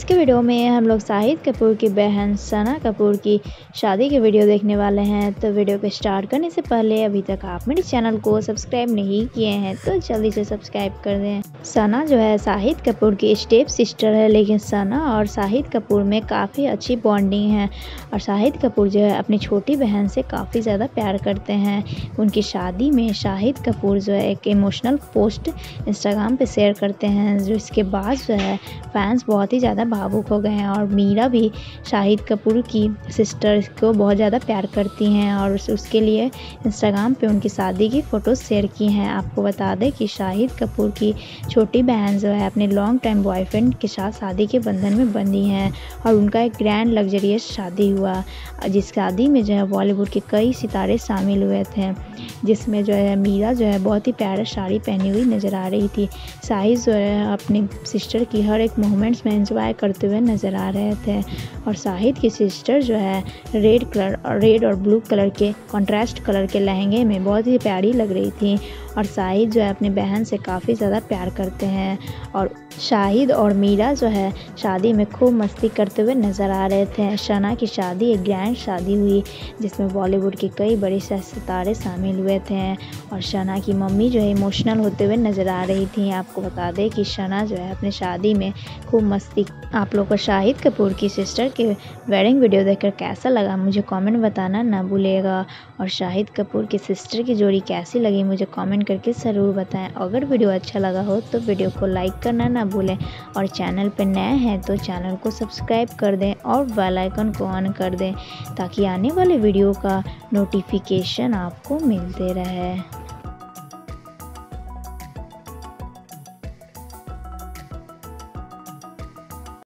आज के वीडियो में हम लोग शाहिद कपूर की बहन सना कपूर की शादी की वीडियो देखने वाले हैं। तो वीडियो को स्टार्ट करने से पहले अभी तक आप मेरे चैनल को सब्सक्राइब नहीं किए हैं तो जल्दी से सब्सक्राइब कर दें। सना जो है शाहिद कपूर की स्टेप सिस्टर है, लेकिन सना और शाहिद कपूर में काफ़ी अच्छी बॉन्डिंग है और शाहिद कपूर जो है अपनी छोटी बहन से काफ़ी ज़्यादा प्यार करते हैं। उनकी शादी में शाहिद कपूर जो है एक इमोशनल पोस्ट इंस्टाग्राम पर शेयर करते हैं, जो इसके बाद जो है फैंस बहुत ही ज़्यादा भावुक हो गए हैं और मीरा भी शाहिद कपूर की सिस्टर को बहुत ज़्यादा प्यार करती हैं और उसके लिए इंस्टाग्राम पे उनकी शादी की फ़ोटोज़ शेयर की हैं। आपको बता दें कि शाहिद कपूर की छोटी बहन जो है अपने लॉन्ग टाइम बॉयफ्रेंड के साथ शादी के बंधन में बंधी हैं और उनका एक ग्रैंड लग्जरियस शादी हुआ, जिस शादी में जो है बॉलीवुड के कई सितारे शामिल हुए थे, जिसमें जो है मीरा जो है बहुत ही प्यारा साड़ी पहनी हुई नज़र आ रही थी। साहिद जो है अपने सिस्टर की हर एक मोमेंट्स में इंजॉय करते हुए नज़र आ रहे थे और शाहिद की सिस्टर जो है रेड कलर और रेड और ब्लू कलर के कॉन्ट्रास्ट कलर के लहंगे में बहुत ही प्यारी लग रही थी। और शाहिद जो है अपनी बहन से काफ़ी ज़्यादा प्यार करते हैं। और शाहिद और मीरा जो है शादी में खूब मस्ती करते हुए नज़र आ रहे थे। शना की शादी, एक ग्रैंड शादी हुई, जिसमें बॉलीवुड के कई बड़े सितारे शामिल हुए थे। और शना की मम्मी जो है इमोशनल होते हुए नज़र आ रही थी। आपको बता दें कि शना जो है अपनी शादी में खूब मस्ती, आप लोग को शाहिद कपूर की सिस्टर के वेडिंग वीडियो देखकर कैसा लगा, मुझे कमेंट बताना ना भूलेगा और शाहिद कपूर की सिस्टर की जोड़ी कैसी लगी, मुझे कमेंट करके ज़रूर बताएँ। अगर वीडियो अच्छा लगा हो तो वीडियो को लाइक करना ना भूलें और चैनल पर नया है तो चैनल को सब्सक्राइब कर दें और बेल आइकन को ऑन कर दें ताकि आने वाले वीडियो का नोटिफिकेशन आपको मिलते रहे।